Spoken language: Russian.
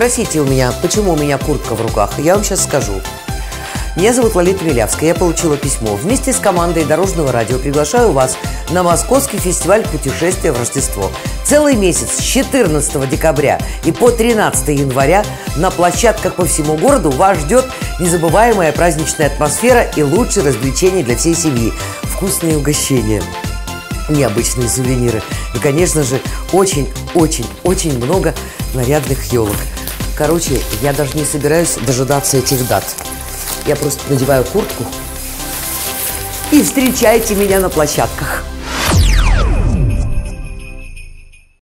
спросите у меня, почему у меня куртка в руках, я вам сейчас скажу. Меня зовут Лолита Милявская, я получила письмо. Вместе с командой Дорожного радио приглашаю вас на Московский фестиваль путешествия в Рождество. Целый месяц с 14 декабря и по 13 января на площадках по всему городу вас ждет незабываемая праздничная атмосфера и лучшие развлечения для всей семьи. Вкусные угощения необычные сувениры. И, конечно же, очень-очень-очень много нарядных елок. Короче, я даже не собираюсь дожидаться этих дат. Я просто надеваю куртку и встречайте меня на площадках.